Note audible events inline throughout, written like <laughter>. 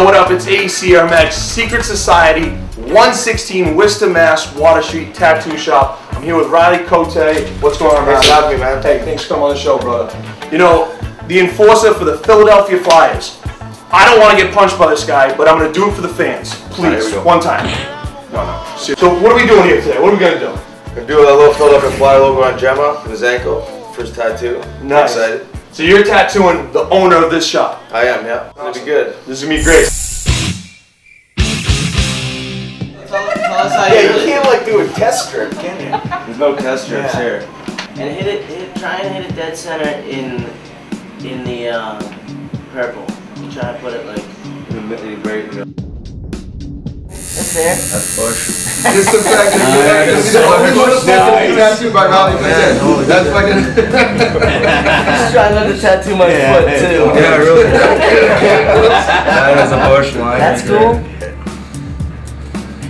Yo, what up? It's ACR ACRMX Secret Society, 116 Worcester, Mass, Water Street Tattoo Shop. I'm here with Riley Cote. What's going on, Thanks Riley? for me, man. Hey, thanks for coming on the show, brother. You know, the enforcer for the Philadelphia Flyers. I don't want to get punched by this guy, but I'm going to do it for the fans. Please, go. one time. No, no. So, what are we doing here today? What are we going to do? Gonna do a little Philadelphia Flyer logo on Gemma, his ankle, first tattoo. Nice. Excited. So you're tattooing the owner of this shop. I am, yeah. It'll be good. This is going to be great. Tell, tell us how Yeah, you you do it. can't like do a test strip, can you? There's no test strips Yeah. here. And hit it, hit, try and hit it dead center in in the uh, purple. Try to put it like. In the mid- right the- That's there. That's Bush. <laughs> Just <laughs> the fact that just tattooed by Riley. Man, holy That's fucking. Just trying not to tattoo my foot too. Yeah, really. <laughs> that is a Bush line. That's cool.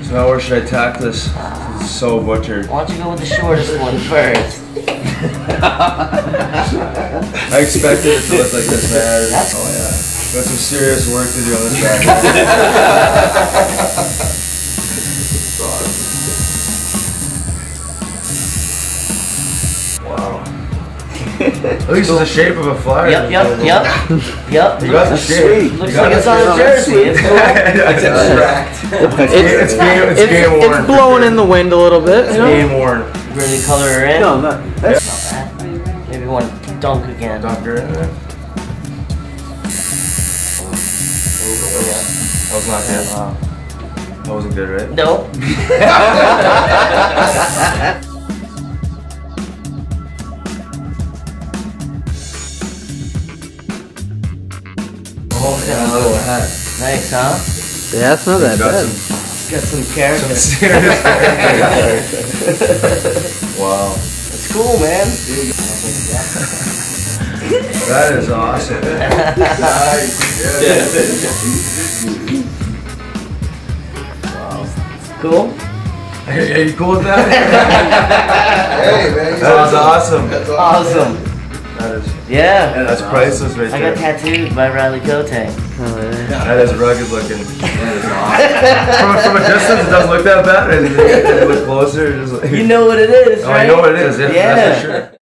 So now where should I tack this? This is so butchered. Why don't you go with the shortest one first? <laughs> I expected it to look like this, man. That's- oh yeah. Got some serious work to do on this <laughs> jacket. Wow. At least it's the shape of a flyer. Yep, yep, yep, yep. You got the shape. Looks like it's on a shape. jersey. It's <laughs> cool. it's it's game, it's It's, game worn. it's blowing in the wind a little bit. It's You know? game worn. Really color her in. No, no. That's Not bad. Maybe one dunk again. Doctor in there. Oh, that was not good. Wow. That wasn't good, right? <laughs> <laughs> Nope. Oh yeah, little hat. Nice, huh? yeah, it's not that bad. some, Got some character. some serious <laughs> Wow. It's cool, man. That is awesome. <laughs> Cool. Are you, are you cool with that? Hey, <laughs> man. that is awesome. That's Awesome. That is Yeah. that's priceless right I there. got tattooed by Riley Cote. Oh, yeah. That is rugged looking. <laughs> from, from a distance, it doesn't look that bad. As you look closer, just like, You know what it is, oh, right? I know what it is. Yeah, Yeah. that's for sure.